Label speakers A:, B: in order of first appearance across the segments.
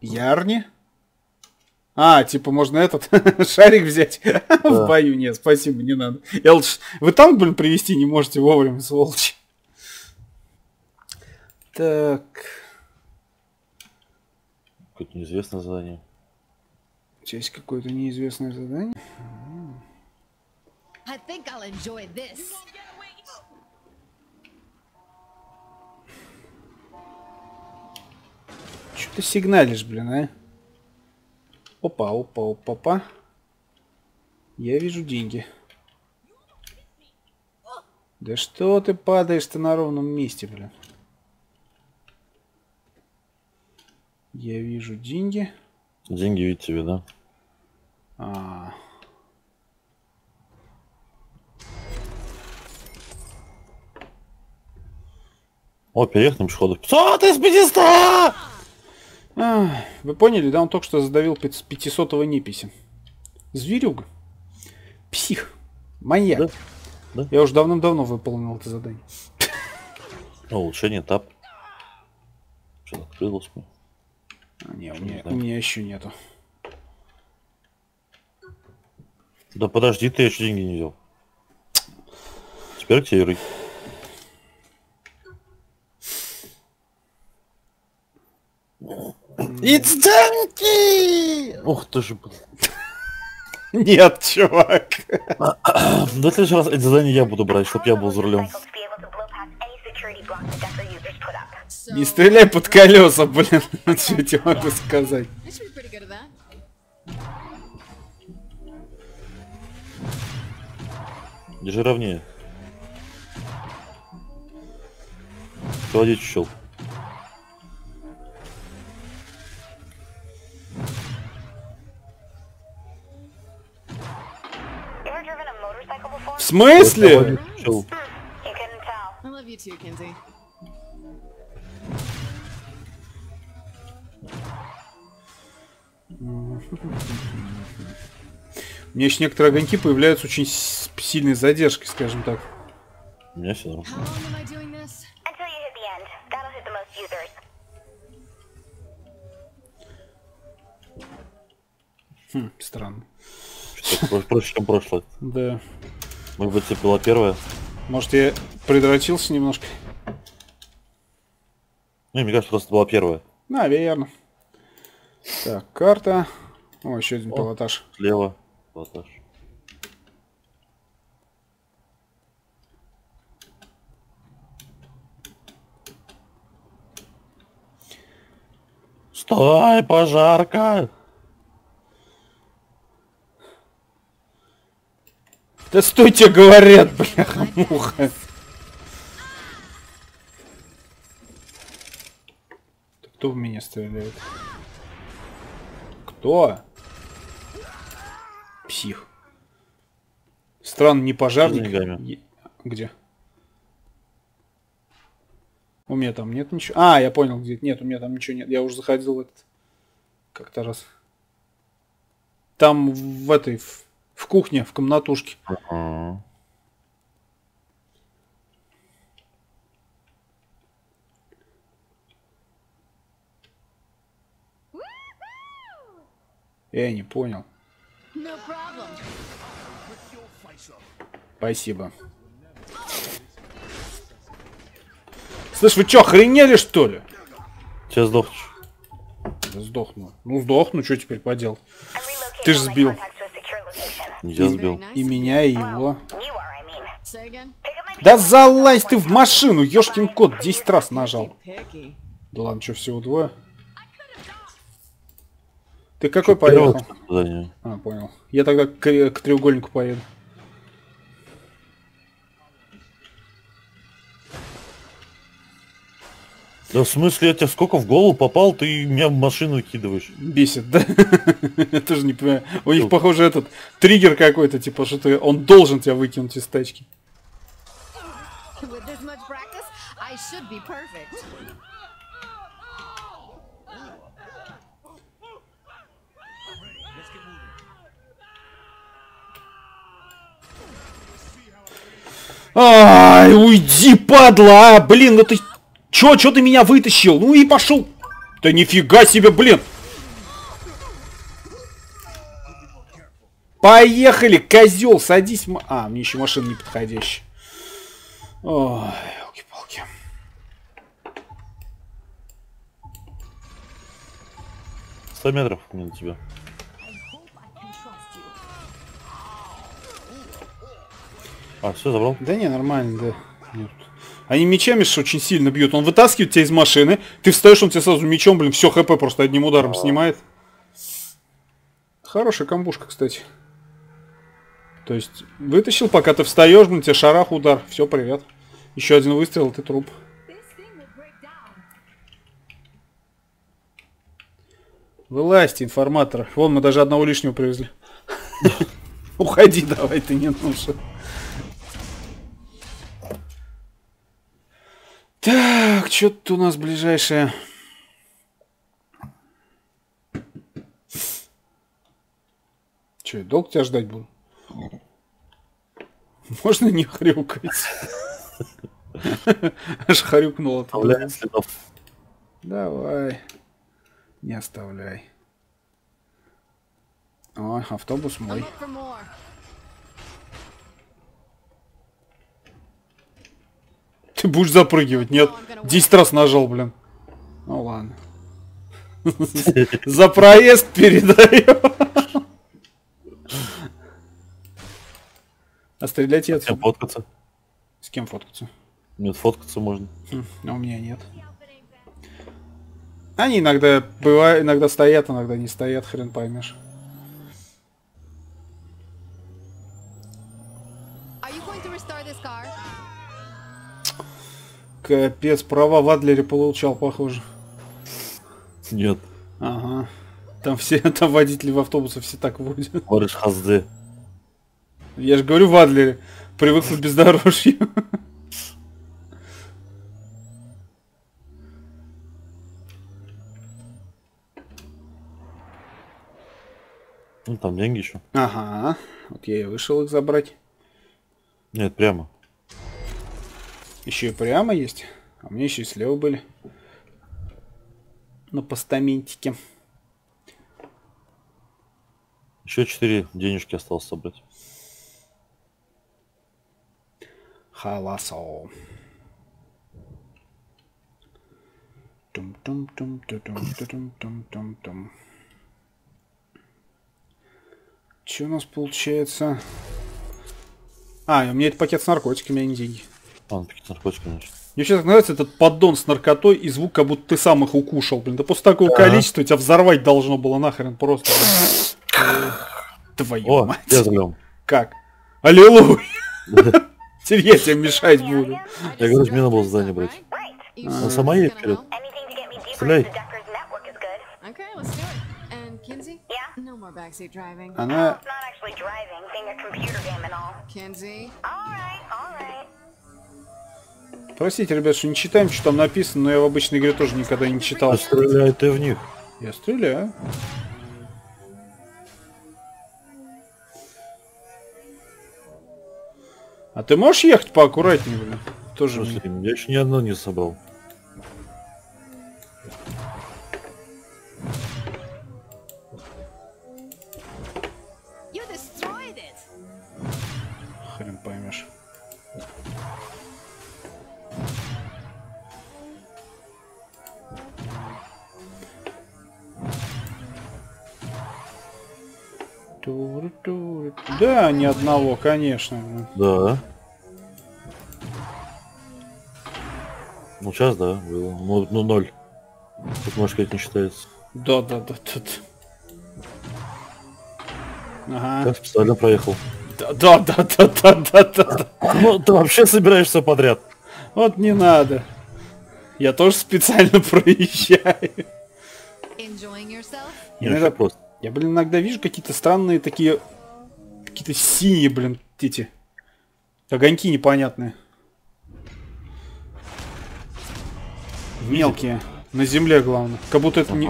A: Ярни? А, типа можно этот шарик взять в бою? Нет, спасибо, не надо. Я лучше... Вы танк, блин, привести не можете вовремя, сволочи. Так.
B: Какое-то неизвестное задание.
A: Здесь какое-то неизвестное задание.
C: I think I'll enjoy this.
A: Что ты сигналишь, блин, а? Опа, опа, опа, опа. Я вижу деньги. Да что ты падаешь-то на ровном месте, блин? Я вижу деньги.
B: Деньги видите тебе, да?
A: А,
B: О, переехали пешеходов. 500 из 500!
A: А, вы поняли, да? Он только что задавил 500-го неписи. Зверюга. Псих. Маньяк.
B: Да, да.
A: Я уже давным-давно выполнил это задание.
B: Улучшение этап. Что открылось мне?
A: А, не, у меня, у меня еще нету.
B: Да подожди, ты еще деньги не взял. Теперь к тебе It's деньги! Ух ты же, блин.
A: Нет, чувак.
B: Да в следующий раз эти задания я буду брать, чтоб я был за рулем.
A: Не стреляй под колеса, блин. Что я тебе могу сказать?
B: Держи ровнее. Клади чучел.
C: Kinsey.
A: У меня еще некоторые огоньки появляются очень с сильной задержкой, скажем так.
B: У меня все норм.
C: How long am I doing this?
D: Until you hit the end. That'll hit the most users.
A: Хм, странно.
B: Проще, чем прошлое.
A: Да.
B: Может быть, это была первая?
A: Может, я предрочился немножко?
B: Не, мне кажется, просто была первая.
A: Наверно. Так, карта. О, еще один пилотаж.
B: Слева. Пилотаж. Стой, пожарка!
A: Да стойте, говорят, бляха, муха. Кто в меня стреляет? Кто? Псих. Странно, не пожарник. Где? У меня там нет ничего. А, я понял, где. Нет, у меня там ничего нет. Я уже заходил в этот. Как-то раз. Там в этой. В, в кухне, в комнатушке.
B: Ага.
A: Я не понял.
C: No.
A: Спасибо. Слышь, вы чё, охренели что ли?
B: Сейчас сдохнешь.
A: Да сдохну. Ну сдохну, что теперь поделать? Ты ж сбил.
B: Я сбил.
A: И меня, и его. Да залазь ты в машину, ёшкин кот, 10 раз нажал. Да ладно, что, всего двое? Ты какой поехал? А, понял. Я тогда к, к треугольнику поеду.
B: Да в смысле, я тебе сколько в голову попал, ты меня в машину кидываешь.
A: Бесит, да? Я тоже не понимаю. У них, похоже, этот триггер какой-то, типа, что ты, он должен тебя выкинуть из тачки. Ай, уйди, падла! А, блин, ну ты... Чё, чё ты меня вытащил? Ну и пошел. Да нифига себе, блин. Поехали, козел, садись. А, мне еще машина не подходящая. Ой, елки-палки.
B: Сто метров минут тебя. А, все, забрал?
A: Да не, нормально, да. Они мечами очень сильно бьют. Он вытаскивает тебя из машины, ты встаешь, он тебе сразу мечом, блин, все хп просто одним ударом снимает. Хорошая комбушка, кстати. То есть, вытащил, пока ты встаешь, блин, тебе шарах удар. Все, привет. Еще один выстрел, ты труп. Вылазьте, информатор. Вон, мы даже одного лишнего привезли. Уходи давай, ты не нужен. Так, что тут у нас ближайшее? Че, я долго тебя ждать буду? Можно не хрюкать? Аж хрюкнуло.
B: Оставляем следов.
A: Давай. Не оставляй. Ой, автобус мой. Ты будешь запрыгивать? Нет. 10 раз нажал, блин. Ну ладно. За проезд передаю. А стрелять я
B: фоткаться?
A: С кем фоткаться?
B: Нет, фоткаться можно.
A: Хм, А у меня нет. Они иногда бывают, иногда стоят, иногда не стоят, хрен поймешь. Капец, права в Адлере получал, похоже.
B: Нет.
A: Ага. Там все, там водители в автобусах все так водят.
B: Говоришь хазды.
A: Я же говорю в Адлере. Привыкли к бездорожью.
B: Ну там деньги еще.
A: Ага. Вот я и вышел их забрать.
B: Нет, прямо.
A: Еще и прямо есть. А у меня еще и слева были. На постаментике.
B: Еще четыре денежки осталось собрать.
A: Халасо. Тум-тум-тум-тум-тум-тум-тум-тум. Че у нас получается? А, у меня это пакет с наркотиками, а не деньги.
B: А, ну такие наркотики, значит.
A: Мне сейчас нравится этот поддон с наркотой и звук, как будто ты сам их укушал, блин. Да после такого количества тебя взорвать должно было нахрен просто. Твою
B: О,
A: мать.
B: я за рулем.
A: Как? Аллилуйя! Теперь я тебе мешать буду.
B: Я говорю, мне надо было задание брать. Она сама едет вперед. Стреляй.
A: Она... Простите, ребят, что не читаем, что там написано, но я в обычной игре тоже никогда не читал.
B: А стреляй ты в них.
A: Я стреляю. А ты можешь ехать поаккуратнее, блин? Тоже.
B: Слушай, я еще ни одно не собрал.
A: Ни одного, конечно.
B: Да. Ну, сейчас, да, было. Ну, ну ноль. Тут, может сказать, не считается.
A: Да, да, да, да. да. Ага.
B: Как специально проехал.
A: Да, да, да, да, да, да, да.
B: Ну, ты вообще собираешься подряд.
A: Вот не надо. Я тоже специально проезжаю.
C: Enjoying yourself?
B: Не,
A: Иногда-
B: вообще просто.
A: Я, блин, иногда вижу какие-то странные такие... Какие-то синие, блин, эти... Огоньки непонятные. Мелкие. На земле, главное. Как будто это не...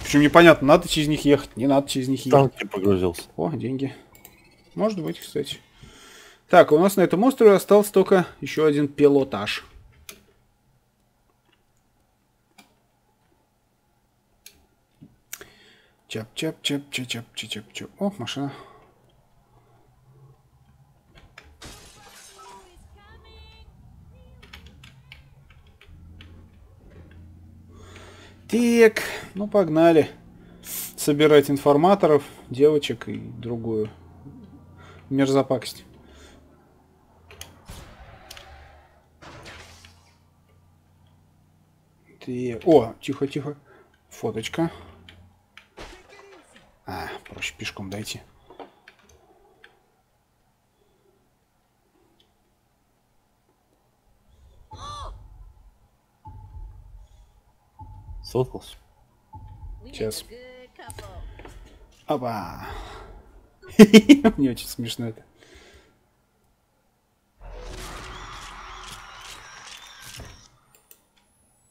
A: Причем непонятно, надо через них ехать, не надо через них ехать.
B: Танки погрузился.
A: О, деньги. Может быть, кстати. Так, у нас на этом острове остался только еще один пилотаж. Чап-чап-чап-чап-чап-чап-чап. О, машина. Так, ну погнали. Собирать информаторов, девочек и другую мерзопакость. Ты... О, тихо, тихо. Фоточка. А, проще пешком дойти.
B: Сфоткался?
C: We
A: Сейчас. Опа. Мне очень смешно это.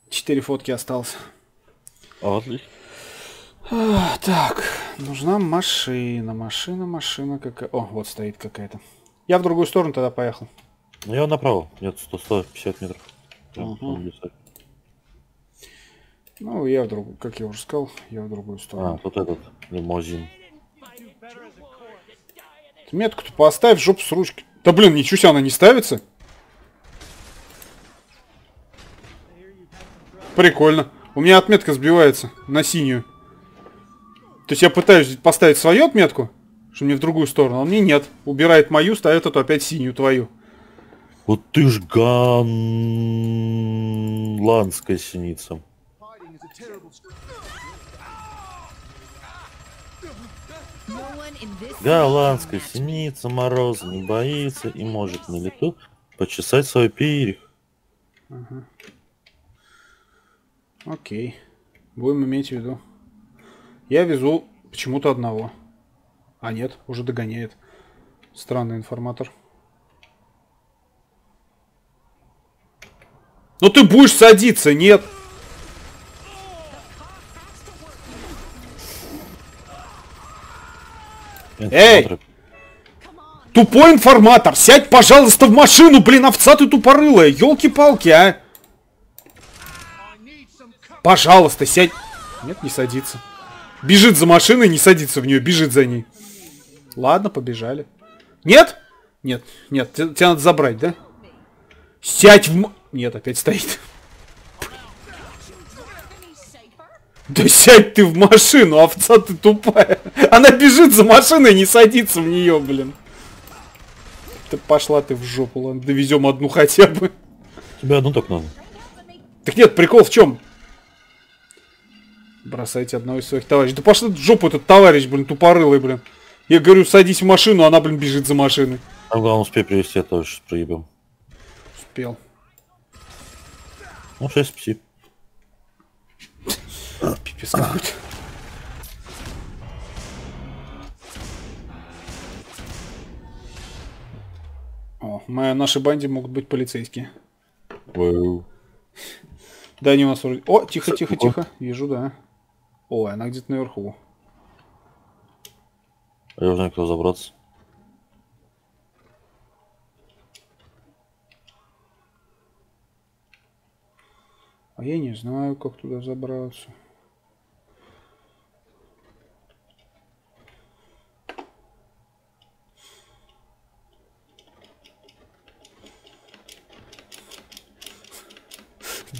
A: Четыре фотки осталось.
B: А, отлично.
A: А, так, нужна машина, машина, машина какая. О, вот стоит какая-то. Я в другую сторону тогда поехал.
B: Ну я направо. Нет, 100, 150 метров. Прям
A: Ага. Ну, я в другую, как я уже сказал, я в другую
B: А,
A: сторону.
B: тут этот лимузин.
A: Ты Метку-то поставь, жопу с ручки. Да блин, ничего себе она не ставится. Прикольно. У меня отметка сбивается на синюю. То есть я пытаюсь поставить свою отметку, что мне в другую сторону, а мне нет. Убирает мою, ставит эту опять синюю твою.
B: Вот ты ж голландская синица. Голландская синица мороза не боится и может на лету почесать свой перьев.
A: Окей. Будем иметь в виду. Я везу почему-то одного. А нет, уже догоняет. Странный информатор. Ну ты будешь садиться, нет? Эй! Тупой информатор, сядь, пожалуйста, в машину, блин, овца ты тупорылая, елки-палки, а. Пожалуйста, сядь. Нет, не садится. Бежит за машиной, не садится в нее, бежит за ней. Ладно, побежали. Нет? Нет, нет, те- тебя надо забрать, да? Сядь в... Нет, опять стоит. Да сядь ты в машину, овца ты тупая. Она бежит за машиной, не садится в нее, блин. Ты пошла ты в жопу, ладно, довезем одну хотя бы.
B: Тебе одну так надо.
A: Так нет, прикол в чем? Бросайте одного из своих товарищей. Да пошли в жопу этот товарищ, блин, тупорылый, блин. Я говорю, садись в машину, она, блин, бежит за машиной.
B: Там главное успей привезти, а то сейчас проебем.
A: Успел.
B: Ну, 6 пси.
A: Пипец какой-то. О, мы, наши банде могут быть полицейские.
B: Вау.
A: Да, они у нас вроде... О, тихо, тихо,
B: О.
A: тихо. Вижу, да. О, она где-то наверху.
B: А я уже знаю, куда забраться.
A: А я не знаю, как туда забраться.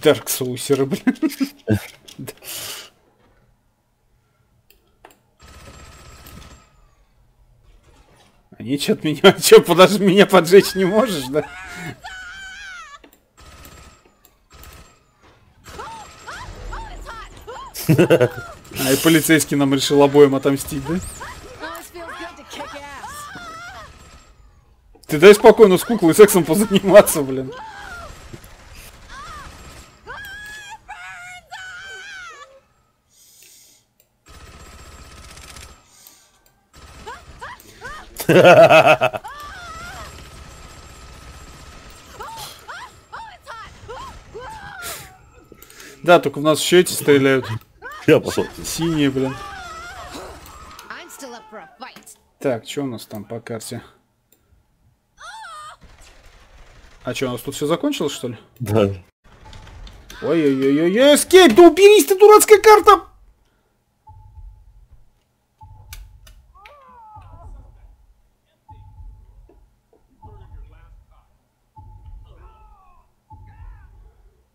A: Дарк Соусеры, блин. Они что от меня... Че, подожди, меня поджечь не можешь, да? А и полицейский нам решил обоим отомстить, да? Ты дай спокойно с куклой сексом позаниматься, блин. Да, только в нас еще эти стреляют.
B: Я пошел.
A: Синие, блин. Так, что у нас там по карте? А что, у нас тут все закончилось, что ли?
B: Да.
A: Ой-ой-ой-ой, эскейп, да уберись ты, дурацкая карта!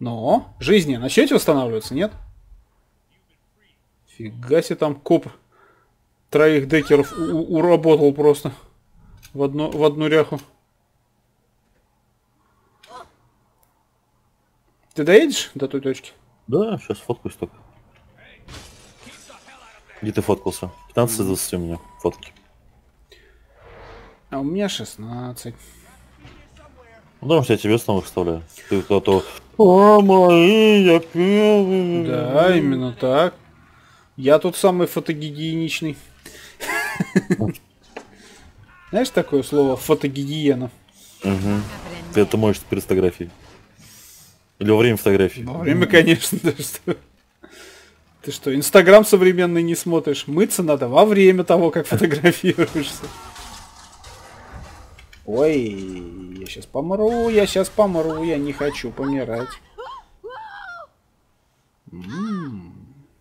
A: Но, жизни начнете восстанавливаться, нет? Фига себе там коп троих декеров уработал просто в, одно, в одну ряху. Ты доедешь до той точки?
B: Да, сейчас фоткаюсь только. Где ты фоткался? 15 из 20 у меня фотки.
A: А у меня 16.
B: Ну, потому что я тебе снова вставляю. Ты то то... О, мои, я первый.
A: Да, именно так. Я тут самый фотогигиеничный. Знаешь такое слово фотогигиена?
B: Ты это можешь перед фотографией. Или во время фотографии.
A: Во время, конечно, да что. Ты что, Инстаграм современный не смотришь? Мыться надо во время того, как фотографируешься. Ой, я сейчас помру, я сейчас помру, я не хочу помирать. М.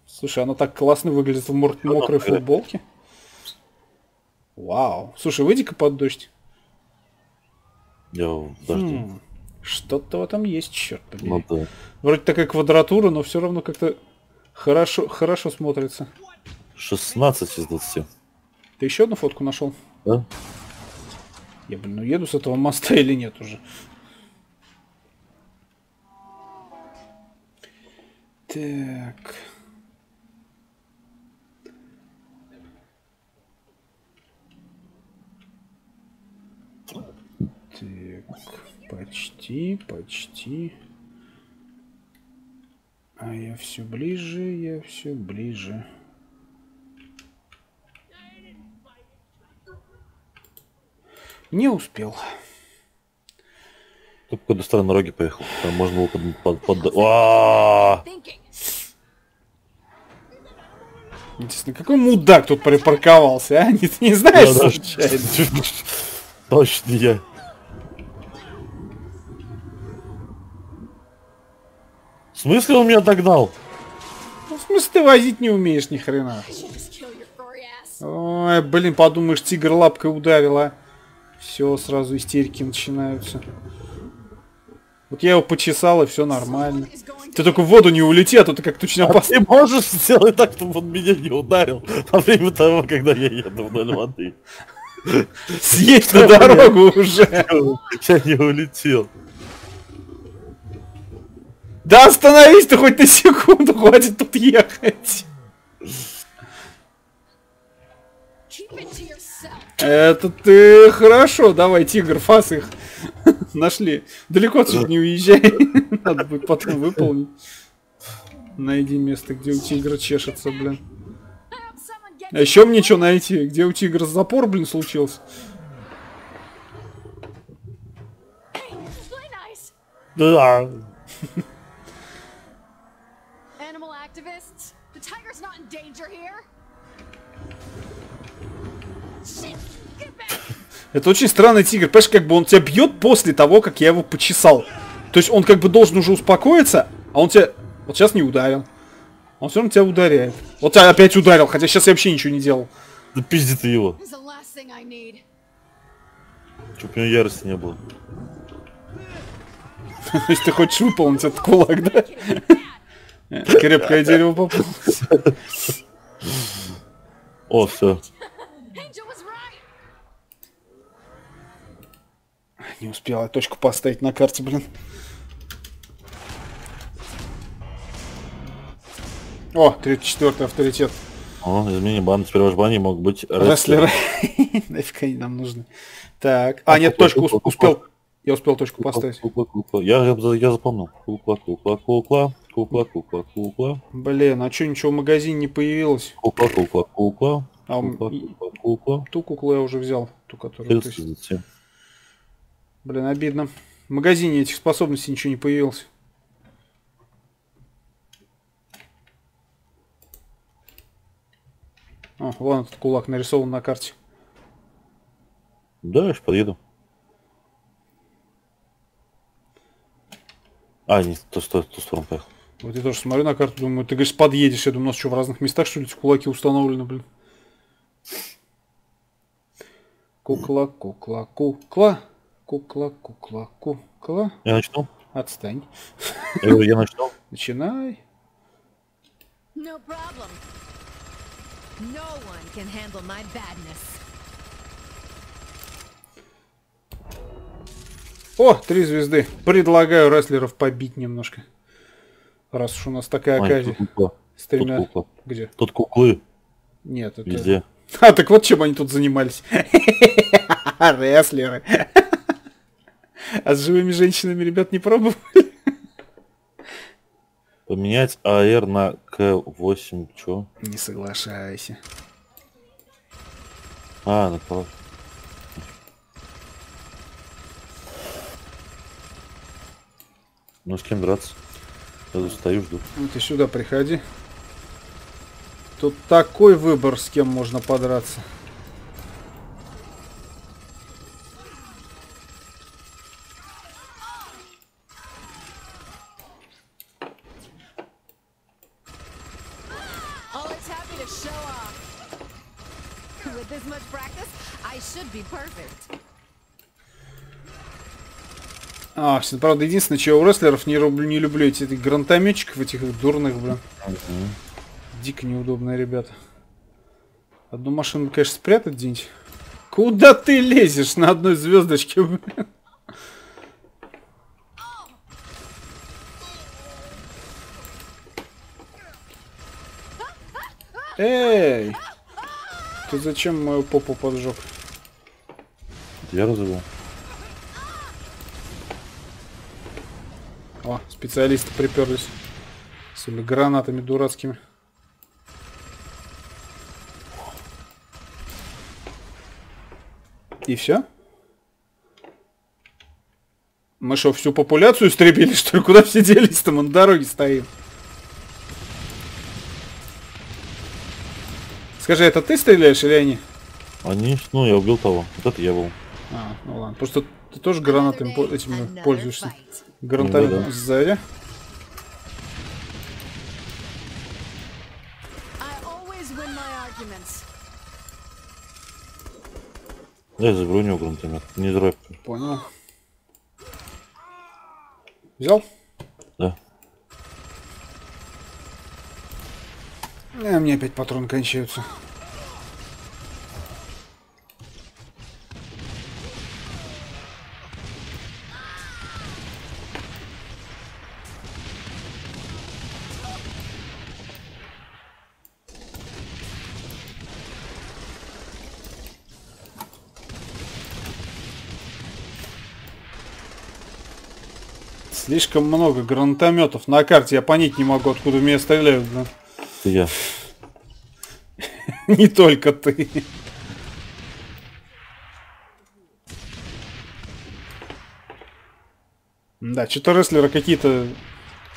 A: Слушай, она так классно выглядит в мокрой футболке. Вау. Слушай, выйди-ка под дождь.
B: Я в дожде.
A: М, Что-то этом есть, черт побери.
B: Ну да.
A: Вроде такая квадратура, но все равно как-то хорошо, хорошо смотрится.
B: 16 из 20.
A: Ты еще одну фотку нашел?
B: Да?
A: Я, блин, ну еду с этого моста или нет уже? Так. Так, почти, почти. А я все ближе, я все ближе. Не успел.
B: Ты по какой-то стороне дороги поехал. Там можно было под... под, под...
C: Thinking.
A: Интересно, какой мудак тут припарковался, а? Не, ты не знаешь,
B: Да, да.
A: случайно?
B: Точно я. В смысле он меня догнал?
A: Ну, в смысле, ты возить не умеешь ни хрена. Ой, блин, подумаешь, тигр лапкой ударила. Все, сразу истерики начинаются. Вот я его почесал, и все нормально. Ты только в воду не улети, а то ты как-то очень
B: А
A: опасно.
B: ты можешь сделать так, чтобы он меня не ударил во время того, когда я еду вдоль воды?
A: Съесть на дорогу уже.
B: Я не улетел.
A: Да остановись ты хоть на секунду, хватит тут ехать. Это ты хорошо, давай, тигр, фас их. Нашли. Далеко отсюда не уезжай. Надо будет потом выполнить. Найди место, где у тигра чешется, блин. А еще мне что найти? Где у тигра запор, блин, случился?
B: Да.
C: Animal
A: Это очень странный тигр. Понимаешь, как бы он тебя бьет после того, как я его почесал. То есть он как бы должен уже успокоиться, а он тебя вот сейчас не ударил. Он все равно тебя ударяет. Вот тебя опять ударил, хотя сейчас я вообще ничего не делал.
B: Да пизди ты его. Чтоб у него ярости не было.
A: Если ты хочешь выполнить этот кулак, да? Крепкое дерево попалось.
B: О, все.
A: Не успел я точку поставить на карте, блин. О, 34 авторитет.
B: О, измени бан. Теперь ваш бани могут быть
A: Рестлеры. Нафиг они нам нужны. Так. А, нет, точку ус- успел. Я успел точку поставить.
B: Кукла, кукла. Я, я, запомнил. Кукла, кукла, кукла. Кукла, кукла, кукла.
A: Блин, а что, ничего в магазине не появилось?
B: Кукла, кукла, кукла.
A: А,
B: Кукла, кукла, кукла.
A: Ту куклу я уже взял. Ту, которую...
B: 30
A: ты-
B: из 20.
A: Блин, обидно. В магазине этих способностей ничего не появилось. О, вон этот кулак нарисован на карте.
B: Да, я ж подъеду. А, не, то, то, ту сторону поехал.
A: Вот я тоже смотрю на карту, думаю, ты говоришь, подъедешь. Я думаю, у нас что, в разных местах, что ли, эти кулаки установлены, блин? Кукла, кукла, кукла. Кукла, кукла, кукла.
B: Я начну?
A: Отстань.
B: Я говорю, я начну?
A: Начинай.
C: No problem. No one can handle my badness.
A: О, три звезды. Предлагаю рестлеров побить немножко. Раз уж у нас такая
B: Ань,
A: оказия.
B: тут кукла.
A: С тремя...
B: Тут кукла.
A: Где?
B: Тут куклы
A: Нет, это...
B: везде.
A: А, так вот чем они тут занимались. Рестлеры. А с живыми женщинами, ребят, не пробовали?
B: Поменять АР на К8. Чё?
A: Не соглашайся.
B: А, на кого? Ну с кем драться? Я стою, жду.
A: Ну ты сюда приходи. Тут такой выбор, с кем можно подраться. А, всё, правда, единственное, чего у рестлеров не люблю, не люблю эти, этих гранатометчиков, этих их дурных, блин. Дико неудобные ребята. Одну машину, конечно, спрятать где-нибудь. Куда ты лезешь на одной звездочке, блин? Эй! Ты зачем мою попу поджег?
B: Я разобрал.
A: О, специалисты приперлись. С этими гранатами дурацкими. И все? Мы что, всю популяцию истребили, что ли? Куда все делись-то? Мы на дороге стоим. Скажи, это ты стреляешь или они?
B: Они, ну, я убил того. Вот это я был.
A: А, ну ладно. Просто ты тоже гранатами этими пользуешься. Гранатами
B: Ну да.
A: сзади.
C: Arguments.
B: Я заберу у него гранатомет. Не дробь.
A: Понял. Взял?
B: Да.
A: А, мне опять патроны кончаются. Слишком много гранатометов на карте. Я понять не могу, откуда меня стреляют.
B: Это я.
A: Не только ты. Да, что-то рестлеры какие-то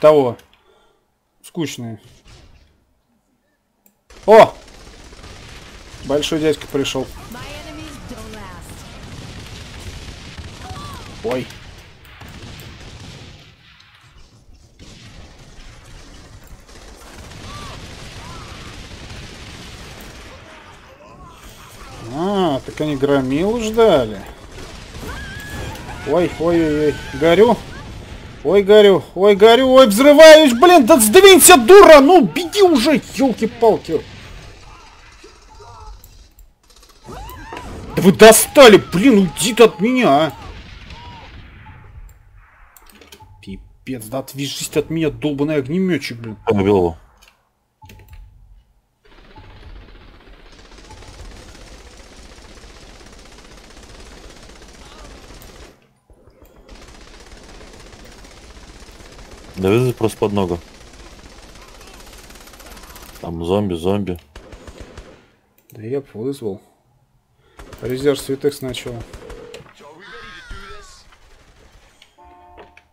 A: того скучные. О! Большой дядька пришел. Ой. А, так они громилу ждали. Ой, ой, ой, ой, горю. Ой, горю, ой, горю, ой, взрываюсь, блин, да сдвинься, дура, ну, беги уже, елки-палки. Да вы достали, блин, уйди от меня, а. Пипец, да отвяжись от меня, долбаный огнеметчик, блин.
B: Убил его. Да вызови просто под ногу. Там зомби, зомби.
A: Да я б вызвал. Резерв святых сначала.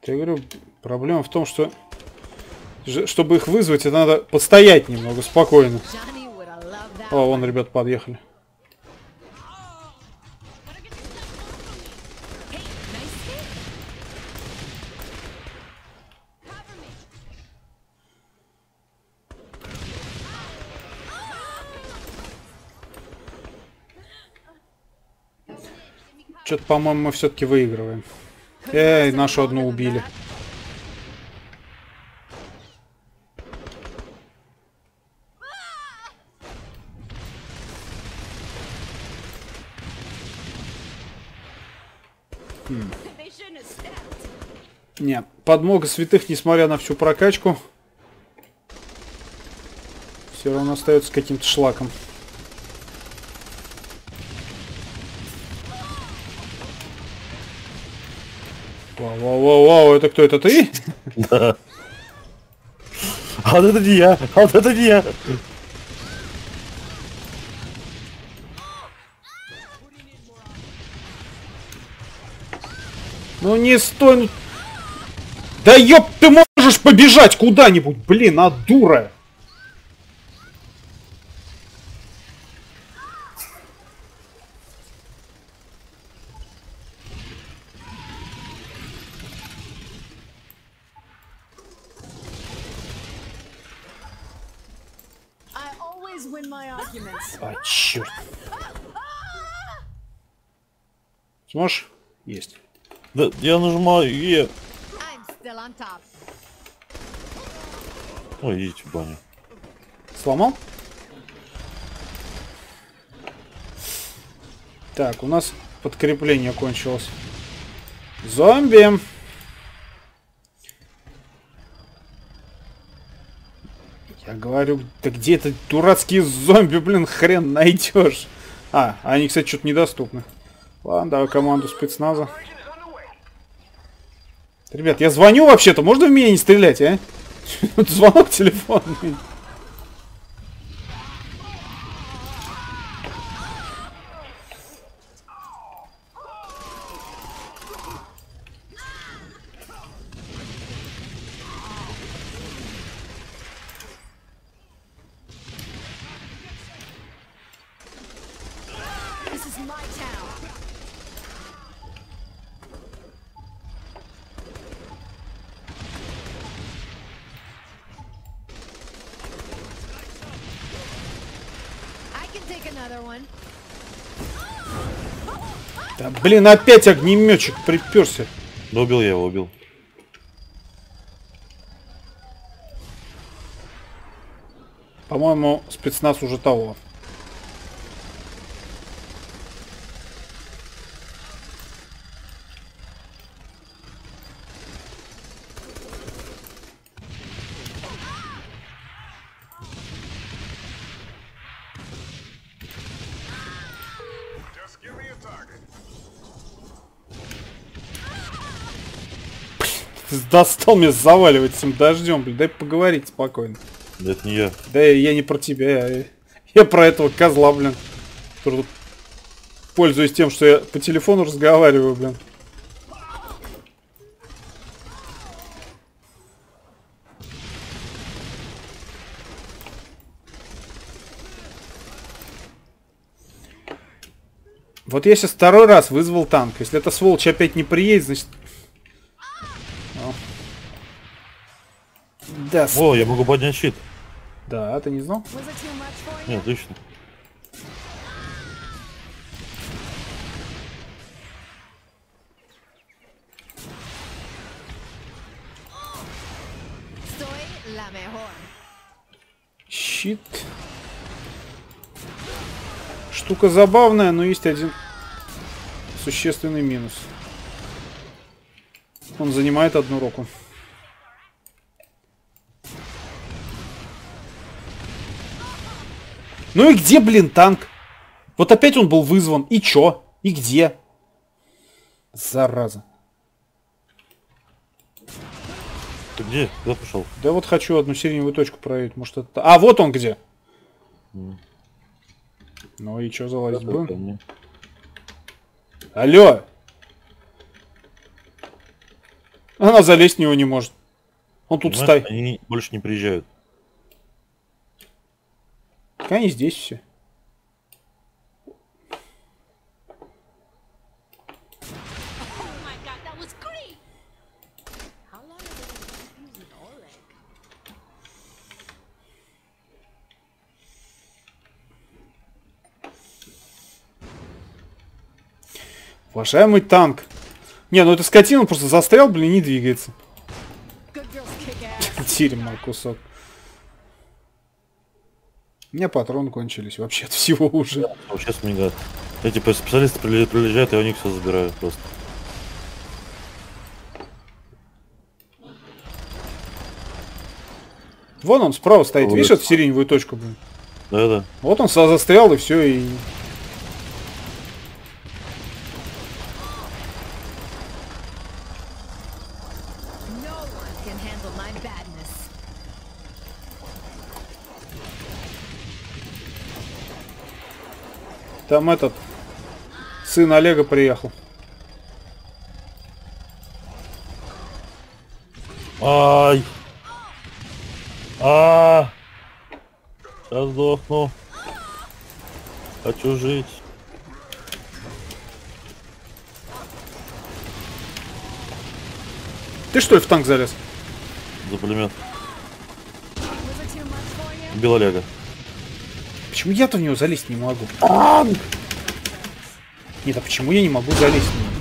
A: Я говорю, проблема в том, что чтобы их вызвать, это надо подстоять немного, спокойно. О, вон ребят подъехали. Что-то, по-моему, мы все-таки выигрываем. Эй, нашу одну убили.
C: Хм.
A: Не, подмога святых, несмотря на всю прокачку, все равно остается каким-то шлаком. Вау, это кто, это ты?
B: Да. А вот это не я, а вот это не я.
A: Ну не стой, ну... Да ёб, ты можешь побежать куда-нибудь, блин, а дура! А, черт. Сможешь? Есть.
B: Да, я нажимаю Е.
C: I'm still on top.
B: Ой, идите в баню.
A: Сломал? Так, у нас подкрепление кончилось. Зомби! Я говорю, да где это дурацкие зомби, блин, хрен найдешь. А, они, кстати, что-то недоступны. Ладно, давай команду спецназа. Ребят, я звоню вообще-то, можно в меня не стрелять, а? Звонок телефонный.
C: Is my town. I can take another one.
A: Да блин, опять огнеметчик приперся.
B: Да убил я его, убил.
A: По-моему, спецназ уже того. Достал меня заваливать этим дождем, блин. Дай поговорить спокойно.
B: Да это не я.
A: Да я не про тебя, я, я про этого козла, блин. Который пользуюсь тем, что я по телефону разговариваю, блин. Вот я сейчас второй раз вызвал танк. Если эта сволочь опять не приедет, значит... Да,
B: О, я могу поднять щит.
A: да, ты не знал?
B: Нет, отлично.
A: Щит. Штука забавная, но есть один существенный минус. Он занимает одну руку. Ну и где, блин, танк? Вот опять он был вызван. И чё? И где? Зараза.
B: Ты где? Куда пошел?
A: Да вот хочу одну сиреневую точку проверить. Может это... А, вот он где. Ну и чё залазить будем? Алло! Она залезть в него не может. Он тут стай.
B: Они больше не приезжают.
C: Keep using Oleg?
A: Уважаемый танк. Не, ну это скотина просто застрял, блин, не двигается. Дерьмо кусок. У меня патроны кончились вообще от всего уже.
B: Да, сейчас мне гад. Эти типа, специалисты прилежат, и у них все забирают просто.
A: Вон он справа стоит,
B: Ой.
A: видишь эту сиреневую точку, блин?
B: Да-да.
A: Вот он застрял и все, и Там этот... Сын Олега приехал.
B: Ай! А! Сейчас сдохну. Хочу жить.
A: Ты что ли в танк залез?
B: За пулемет. Убил Олега.
A: Почему я-то в него залезть не могу? Нет, а почему я не могу залезть в него?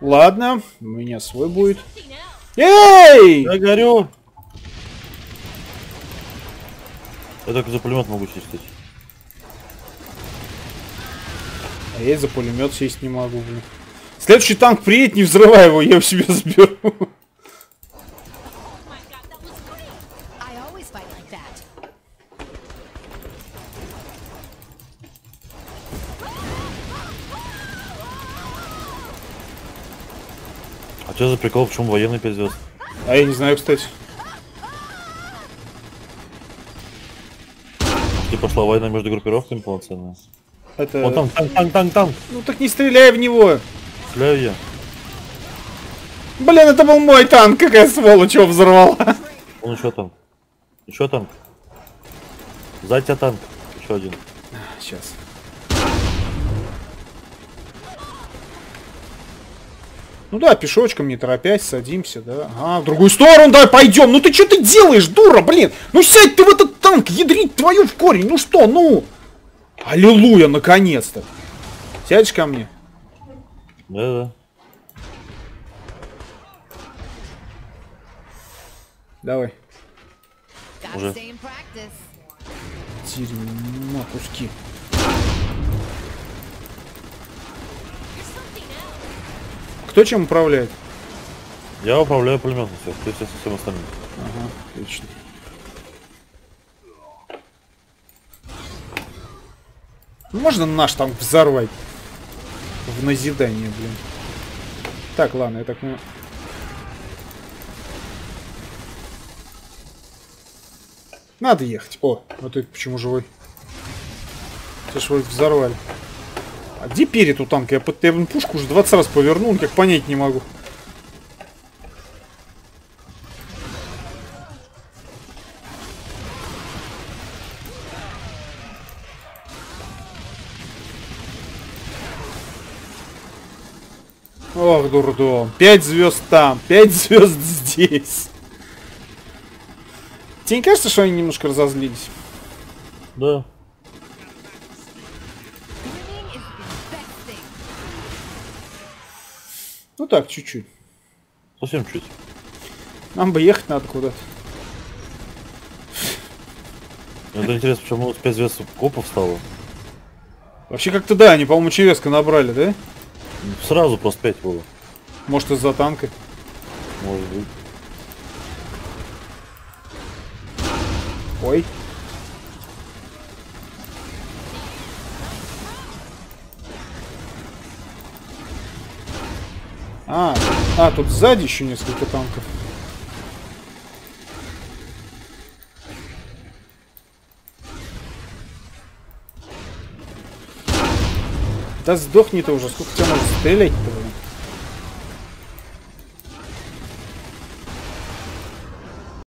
A: Ладно, у меня свой будет. Эй!
B: Я горю! Я только за пулемет могу чистить.
A: А я за пулемет сесть не могу, блин. Следующий танк приедет, не взрывай его, я у себя заберу.
B: Что за прикол, почему военный 5 звезд?
A: А я не знаю, кстати.
B: И пошла война между группировками полноценная.
A: Это...
B: Вот там, танк, танк, танк, танк!
A: Ну так не стреляй в него.
B: Стреляю я.
A: Блин, это был мой танк, какая сволочь его взорвала.
B: Вон еще танк. Еще танк. Сзади тебя танк. Еще один.
A: Сейчас. Ну да, пешочком, не торопясь, садимся, да. А, в другую сторону, давай пойдем. Ну ты что ты делаешь, дура, блин? Ну сядь ты в этот танк, ядрить твою в корень. Ну что, ну? Аллилуйя, наконец-то. Сядешь ко мне?
B: Да-да.
A: Давай.
B: Уже.
A: Дерьмо, куски. Кто чем управляет?
B: Я управляю пулеметом все. Ты все со всем остальным.
A: Ага, отлично. Можно наш танк взорвать? В назидание, блин. Так, ладно, я так понимаю. Надо ехать. О, вот это почему живой? Ты ж вроде взорвали. А где перед у танка? Я, под- блин, пушку уже 20 раз повернул, как понять не могу. Ох, дурдом. Пять звезд там, пять звезд здесь. Тебе не кажется, что они немножко разозлились?
B: Да.
A: Так, чуть-чуть.
B: Совсем чуть.
A: Нам бы ехать надо куда-то.
B: Это интересно, почему у нас 5 звезд копов стало?
A: Вообще как-то да, они, по-моему, очень резко набрали, да?
B: Сразу просто 5 было.
A: Может из-за танка.
B: Может быть.
A: Ой. А, а, тут сзади еще несколько танков. Да сдохни ты уже, сколько тебя можно стрелять-то?